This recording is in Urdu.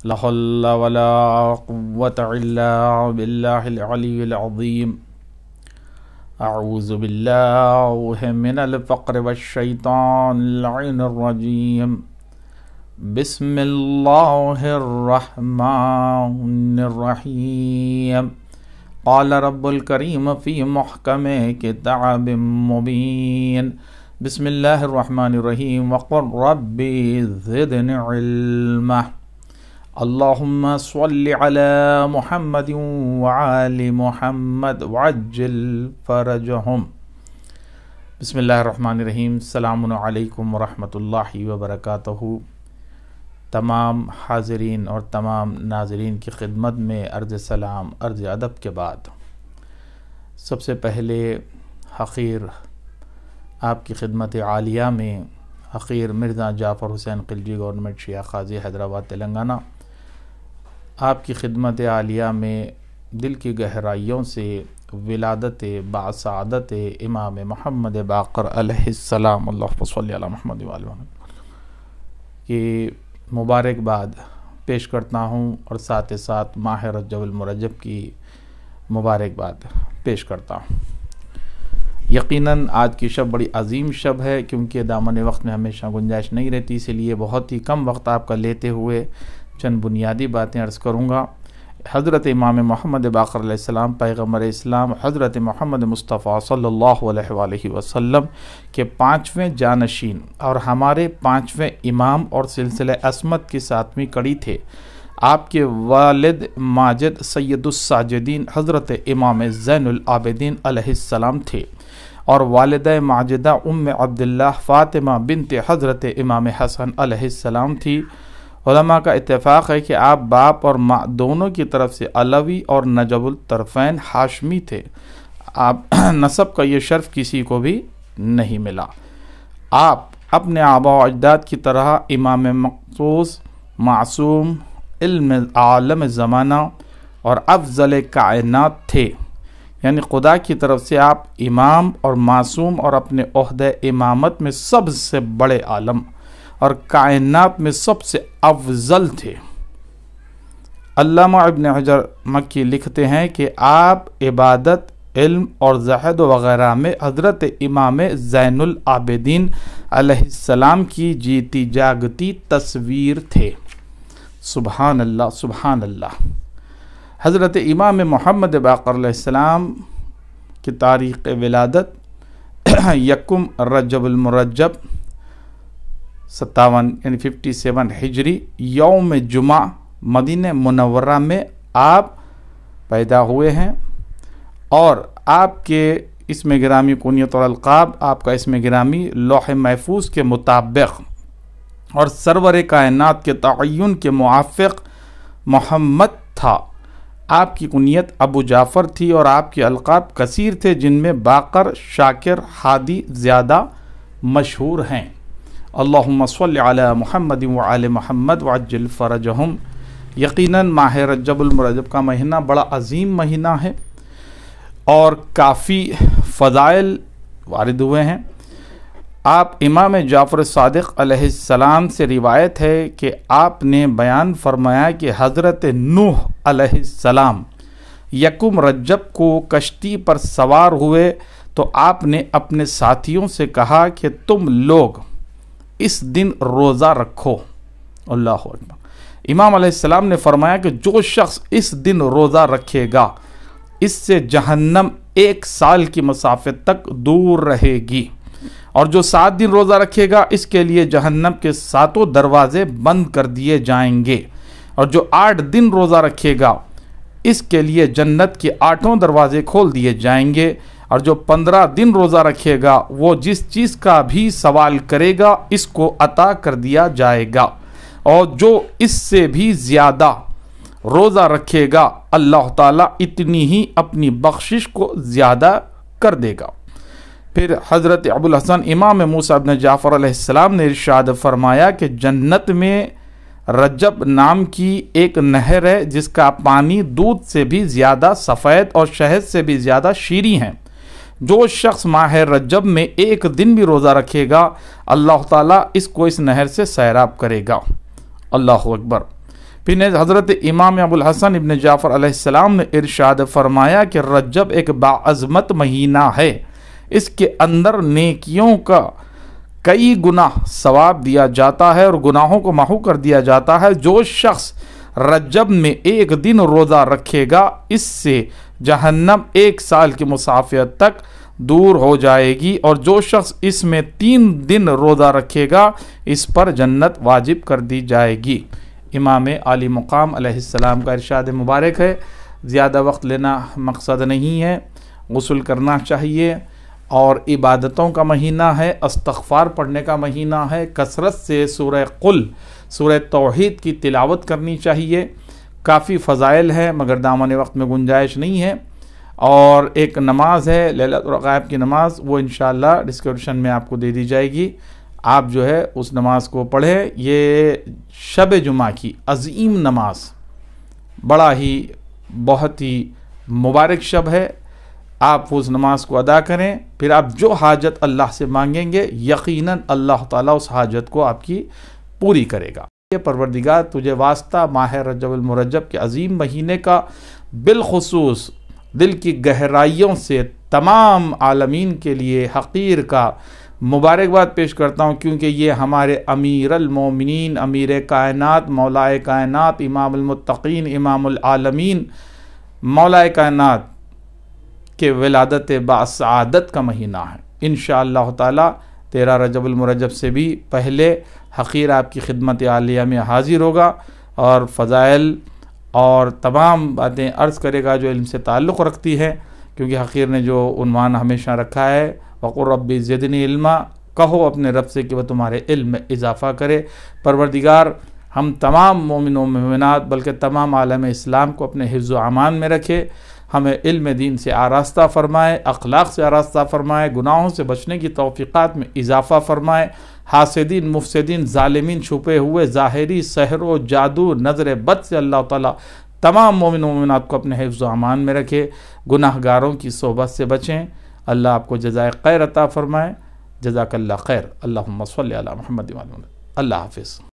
لا حول ولا قوة إلا بالله العلي العظيم. أعوذ بالله من الفقر والشيطان اللعين الرجيم. بسم الله الرحمن الرحيم. قال رب الكريم في محكم كتاب مبين. بسم الله الرحمن الرحيم. وقل ربي زدني علما. اللهم صل على محمد وعلى محمد وعجل فرجهم. بسم اللہ الرحمن الرحیم. السلام علیکم ورحمۃ اللہ وبرکاتہ. تمام حاضرین اور تمام ناظرین کی خدمت میں عرض سلام، عرض ادب کے بعد. سب سے پہلے حقیر، آپ کی خدمت عالیہ میں حقیر مرزا جعفر حسین قلجی گورنمنٹ شیعہ خاضی حیدرآباد تلنگانہ آپ کی خدمت عالیہ میں دل کی گہرائیوں سے ولادت باسعادت امام محمد باقر علیہ السلام اللہ صلی علی محمد کی مبارکباد پیش کرتا ہوں اور ساتھ ساتھ ماہ رجب المرجب کی مبارکباد پیش کرتا ہوں۔ یقیناً آج کی شب بڑی عظیم شب ہے کیونکہ دامن وقت میں ہمیشہ گنجائش نہیں رہتی اسی لیے بہت ہی کم وقت آپ کا لیتے ہوئے چند بنیادی باتیں عرض کروں گا۔ حضرت امام محمد باقر علیہ السلام، پیغمبر اسلام، حضرت محمد مصطفیٰ صلی اللہ علیہ وآلہ وسلم کے پانچویں جانشین اور ہمارے پانچویں امام اور سلسلہ عصمت کی ساتویں کڑی تھے۔ آپ کے والد ماجد سید الساجدین حضرت امام زین العابدین علیہ السلام تھے اور والدہ ماجدہ ام عبداللہ فاطمہ بنت حضرت امام حسن علیہ السلام تھی۔ علماء کا اتفاق ہے کہ آپ باپ اور ماں دونوں کی طرف سے علوی اور نجب الطرفین ہاشمی تھے۔ آپ نصب کا یہ شرف کسی کو بھی نہیں ملا۔ آپ اپنے آبا و اجداد کی طرح امام مخصوص معصوم، علم عالم زمانہ اور افضل کائنات تھے۔ یعنی خدا کی طرف سے آپ امام اور معصوم اور اپنے عہدہ امامت میں سب سے بڑے عالم۔ اور کائنات میں سب سے افضل تھے۔ علامہ ابن حجر مکی لکھتے ہیں کہ آپ عبادت، علم اور زہد وغیرہ میں حضرت امام زین العابدین علیہ السلام کی جیتی جاگتی تصویر تھے۔ سبحان اللہ سبحان اللہ۔ حضرت امام محمد باقر علیہ السلام کی تاریخ ولادت یکم رجب المرجب ستاون یعنی ففٹی سیون ہجری یوم جمعہ مدینہ منورہ میں آپ پیدا ہوئے ہیں اور آپ کے اسم گرامی کنیت اور القاب آپ کا اسم گرامی لوح محفوظ کے مطابق اور سرور کائنات کے تعین کے موافق محمد تھا۔ آپ کی کنیت ابو جعفر تھی اور آپ کے القاب کثیر تھے جن میں باقر، شاکر ہادی زیادہ مشہور ہیں۔ اللہم صلی علی محمد وعلی محمد وعجل فرجہم. یقیناً ماہ رجب المرجب کا مہینہ بڑا عظیم مہینہ ہے اور کافی فضائل وارد ہوئے ہیں۔ آپ امام جعفر صادق علیہ السلام سے روایت ہے کہ آپ نے بیان فرمایا کہ حضرت نوح علیہ السلام یکم رجب کو کشتی پر سوار ہوئے تو آپ نے اپنے ساتھیوں سے کہا کہ تم لوگ اس دن روزہ رکھو۔ اللہ اکبر۔ امام علیہ السلام نے فرمایا کہ جو شخص اس دن روزہ رکھے گا، اس سے جہنم ایک سال کی مسافت تک دور رہے گی۔ اور جو سات دن روزہ رکھے گا، اس کے لیے جہنم کے ساتوں دروازے بند کر دیے جائیں گے۔ اور جو آٹھ دن روزہ رکھے گا، اس کے لیے جنت کے آٹھوں دروازے کھول دیے جائیں گے۔ اور جو پندرہ دن روزہ رکھے گا، وہ جس چیز کا بھی سوال کرے گا، اس کو عطا کر دیا جائے گا۔ اور جو اس سے بھی زیادہ روزہ رکھے گا، اللہ تعالیٰ اتنی ہی اپنی بخشش کو زیادہ کر دے گا۔ پھر حضرت ابو الحسن امام موسیٰ ابن جعفر علیہ السلام نے ارشاد فرمایا کہ جنت میں رجب نام کی ایک نہر ہے، جس کا پانی دودھ سے بھی زیادہ سفید اور شہد سے بھی زیادہ شیریں ہیں۔ جو شخص ماہ رجب میں ایک دن بھی روزہ رکھے گا، اللہ تعالیٰ اس کو اس نہر سے سیراب کرے گا۔ اللہ اکبر۔ پھر حضرت امام ابو الحسن ابن جعفر علیہ السلام نے ارشاد فرمایا کہ رجب ایک باعظمت مہینہ ہے۔ اس کے اندر نیکیوں کا کئی گناہ ثواب دیا جاتا ہے اور گناہوں کو محو کر دیا جاتا ہے۔ جو شخص رجب میں ایک دن روزہ رکھے گا، اس سے جہنم ایک سال کی مسافیت تک دور ہو جائے گی اور جو شخص اس میں تین دن روزہ رکھے گا، اس پر جنت واجب کر دی جائے گی۔ امام علی مقام علیہ السلام کا ارشاد مبارک ہے۔ زیادہ وقت لینا مقصد نہیں ہے، غسل کرنا چاہیے اور عبادتوں کا مہینہ ہے، استغفار پڑھنے کا مہینہ ہے، کثرت سے سورہ قل سورہ توحید کی تلاوت کرنی چاہیے۔ کافی فضائل ہے مگر دامن وقت میں گنجائش نہیں ہے۔ اور ایک نماز ہے لیلت الرغائب کی نماز، وہ انشاءاللہ ڈسکرپشن میں آپ کو دے دی جائے گی۔ آپ جو ہے، اس نماز کو پڑھیں۔ یہ شب جمعہ کی عظیم نماز۔ بڑا ہی، بہت ہی مبارک شب ہے۔ آپ اس نماز کو ادا کریں۔ پھر آپ جو حاجت اللہ سے مانگیں گے، یقیناً اللہ تعالیٰ اس حاجت کو آپ کی پوری کرے گا۔ یہ پروردگار تجھے واسطہ ماہ رجب المرجب کے عظیم مہینے کا بالخصوص دل کی گہرائیوں سے تمام عالمین کے لیے حقیر کا مبارکباد پیش کرتا ہوں، کیونکہ یہ ہمارے امیر المومنین، امیر کائنات مولا کائنات، امام المتقین، امام العالمین مولا کائنات کے ولادت باسعادت کا مہینہ ہے۔ انشاءاللہ تعالی تیرہ رجب المرجب سے بھی پہلے حقیر آپ کی خدمت عالیہ میں حاضر ہوگا اور فضائل اور تمام باتیں عرض کرے گا جو علم سے تعلق رکھتی ہے کیونکہ حقیر نے جو عنوان ہمیشہ رکھا ہے وقر ربی زدنی علما، کہو اپنے رب سے کہ وہ تمہارے علم میں اضافہ کرے۔ پروردگار، ہم تمام مومن و مومنات، بلکہ تمام عالم اسلام کو اپنے حفظ و امان میں رکھے۔ ہمیں علم دین سے آراستہ فرمائے، اخلاق سے آراستہ فرمائے، گناہوں سے بچنے کی توفیقات میں اضافہ فرمائے۔ حاسدین، مفسدین، ظالمین چھپے ہوئے، ظاہری سحر و جادو، نظر بد سے اللہ تعالیٰ تمام مومن و مومنات کو اپنے حفظ و امان میں رکھے۔ گناہ گاروں کی صحبت سے بچیں۔ اللہ آپ کو جزائے خیر عطا فرمائے۔ جزاک اللہ خیر۔ اللہ صلی علی محمد۔ اللہ حافظ۔